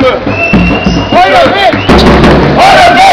Sure.